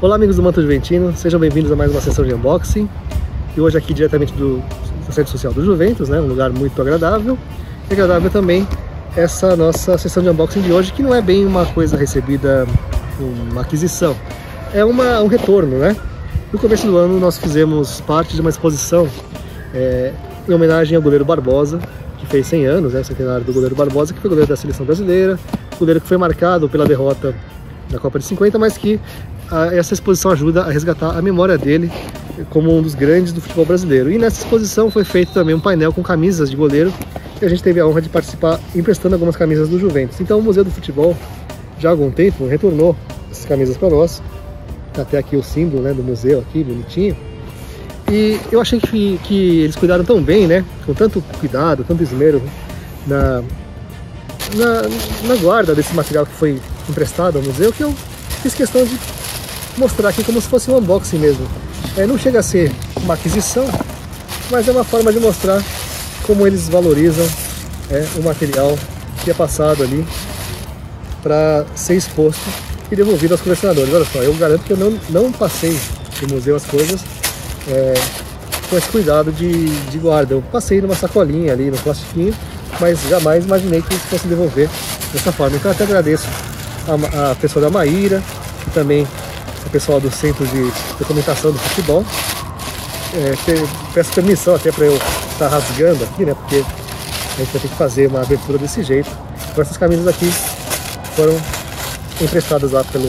Olá amigos do Manto Juventino, sejam bem-vindos a mais uma sessão de unboxing. E hoje aqui diretamente do, Centro Social do Juventus, né? um lugar muito agradável. E agradável também essa nossa sessão de unboxing de hoje que não é bem uma coisa recebida, uma aquisição, é uma, um retorno, né? No começo do ano nós fizemos parte de uma exposição é, em homenagem ao goleiro Barbosa, que fez 100 anos, né, centenário do goleiro Barbosa, que foi goleiro da seleção brasileira, goleiro que foi marcado pela derrota da Copa de 50, mas que essa exposição ajuda a resgatar a memória dele como um dos grandes do futebol brasileiro. E nessa exposição foi feito também um painel com camisas de goleiro e a gente teve a honra de participar emprestando algumas camisas do Juventus. Então o Museu do Futebol, já há algum tempo, retornou essas camisas para nós. Tá até aqui o símbolo né, do museu, aqui, bonitinho. E eu achei que, que eles cuidaram tão bem, né? Com tanto cuidado, tanto esmero na, na, na guarda desse material que foi emprestado ao museu, que eu fiz questão de mostrar aqui como se fosse um unboxing mesmo. É, não chega a ser uma aquisição, mas é uma forma de mostrar como eles valorizam é, o material que é passado ali para ser exposto e devolvido aos colecionadores. Olha só, eu garanto que eu não, não passei no museu as coisas é, com esse cuidado de, de guarda. Eu passei numa sacolinha ali, no plastiquinho, mas jamais imaginei que eles fossem devolver dessa forma. Então até agradeço a, a pessoa da Maíra e também o pessoal do Centro de Documentação do Futebol. É, peço permissão até para eu estar tá rasgando aqui, né? Porque a gente vai ter que fazer uma abertura desse jeito. Então essas camisas aqui foram emprestadas lá pelo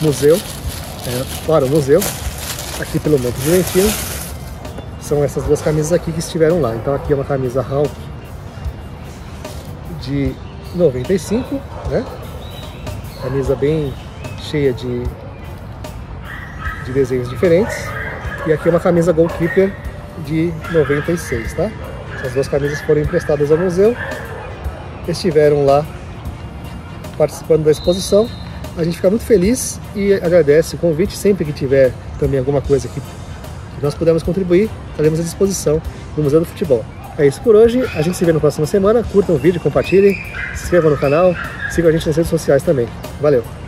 museu, é, para o museu, aqui pelo Monte Juventino. São essas duas camisas aqui que estiveram lá. Então aqui é uma camisa Hulk de 95, né? Camisa bem cheia de, de desenhos diferentes. E aqui é uma camisa Goalkeeper de 96, tá? Essas duas camisas foram emprestadas ao museu. Estiveram lá participando da exposição a gente fica muito feliz e agradece o convite. Sempre que tiver também alguma coisa que, nós pudermos contribuir, estaremos à disposição no Museu do Futebol. É isso por hoje, a gente se vê na próxima semana. Curtam o vídeo, compartilhem, se inscrevam no canal, sigam a gente nas redes sociais também. Valeu!